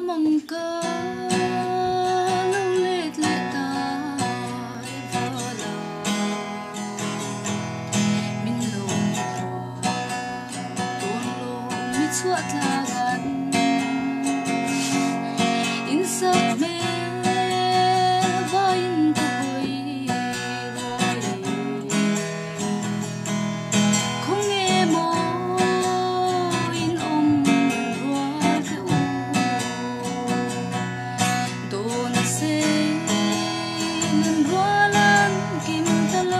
mong cơ lâu lết lệ lan kim